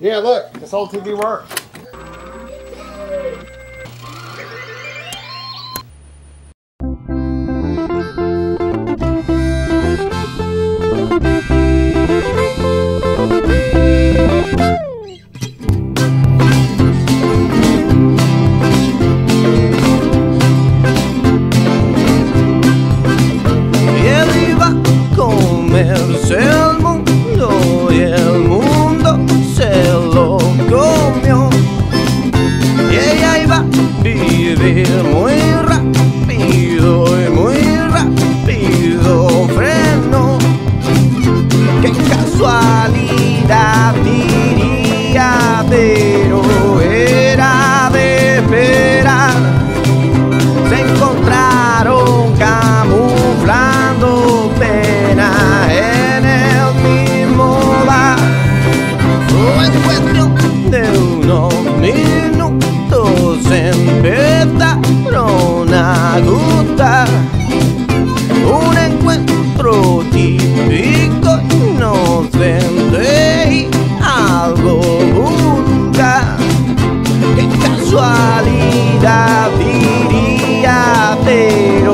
Yeah, look, this whole TV works. Digo inocente algo vulgar. Qué casualidad diría, pero.